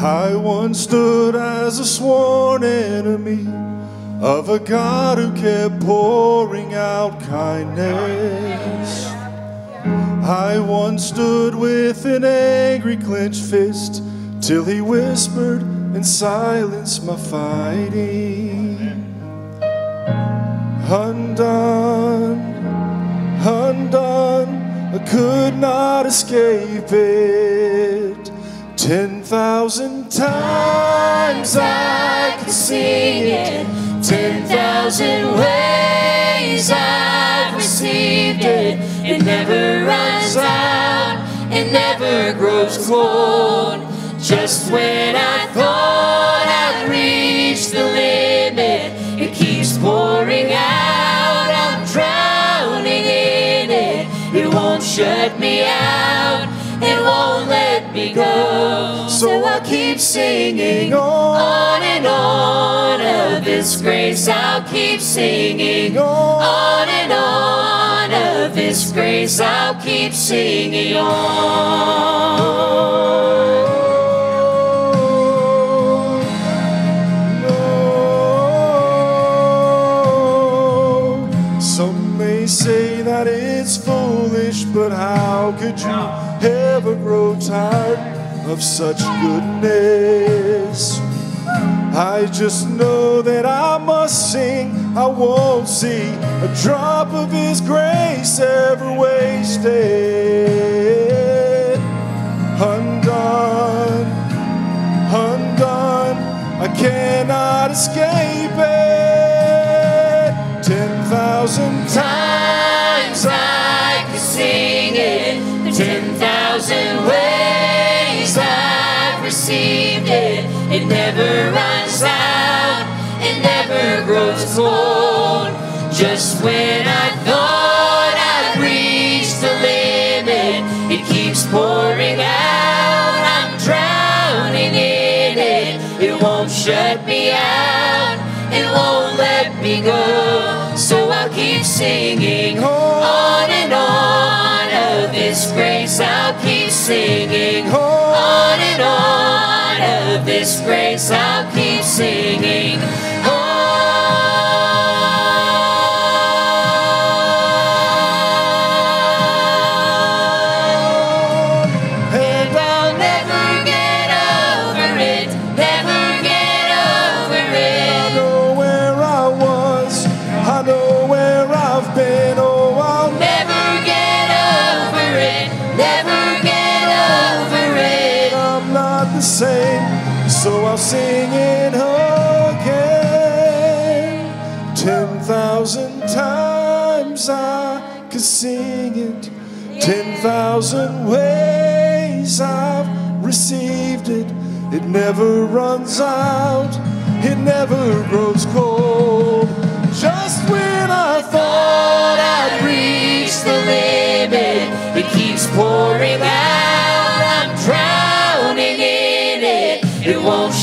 I once stood as a sworn enemy of a God who kept pouring out kindness. I once stood with an angry clenched fist till he whispered and silenced my fighting. Undone, undone, I could not escape it. Ten thousand times I could sing it. Ten thousand ways I've received it. It never runs out, it never grows cold. Just when I thought I'd reached the limit, it keeps pouring out. I'm drowning in it. It won't shut me out, keep singing on and on of His grace. I'll keep singing on and on of His grace. I'll keep singing on. No. Some may say that it's foolish, but how could you ever grow tired of such goodness? I just know that I must sing. I won't see a drop of His grace ever wasted. Undone, undone, I cannot escape it. Ten thousand times I could sing it. Ten thousand ways it. Never runs out, it never grows cold. Just when I thought I'd reached the limit, it keeps pouring out. I'm drowning in it. It won't shut me out, it won't let me go. So I'll keep singing on and on of His grace. I'll keep singing His grace. I'll keep singing same, so I'll sing it again. Ten thousand times I could sing it. Ten thousand ways I've received it. It never runs out, it never grows cold. Just when I thought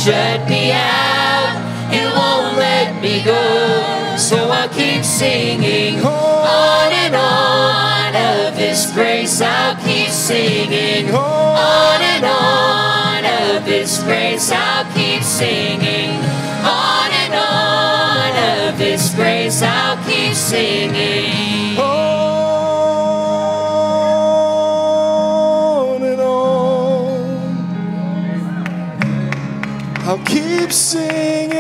shut me out. It won't let me go. So I'll keep singing on and on of His grace. I'll keep singing on and on of His grace. I'll keep singing on and on of His grace. I'll keep singing. Keep singing.